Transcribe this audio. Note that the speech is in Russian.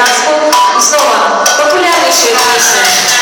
танцпол. снова знову популярніші.